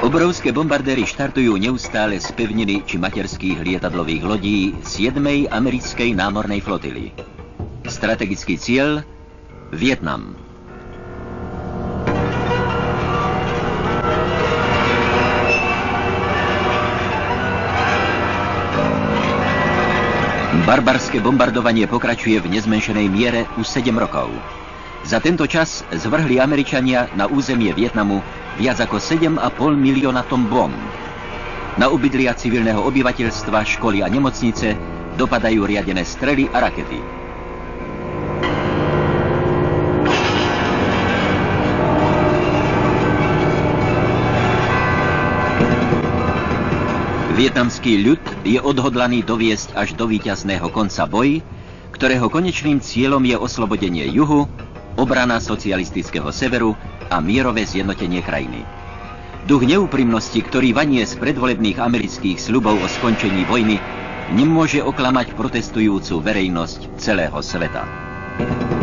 Obrovské bombardéry štartujú neustále z pevniny či materských lietadlových lodí 7. americkej námornej flotily. Strategický cieľ Vietnam. Barbarské bombardovanie pokračuje v nezmenšenej miere už 7 rokov. Za tento čas zvrhli Američania na územie Vietnamu viac ako 7,5 milióna tom bomb. Na obydlia civilného obyvateľstva, školy a nemocnice dopadajú riadené strely a rakety. Vietnamský ľud je odhodlaný doviesť až do víťazného konca boj, ktorého konečným cieľom je oslobodenie juhu, obrana socialistického severu a mierové zjednotenie krajiny. Duch neúprimnosti, ktorý vanie z predvolebných amerických sľubov o skončení vojny, nemôže oklamať protestujúcu verejnosť celého sveta.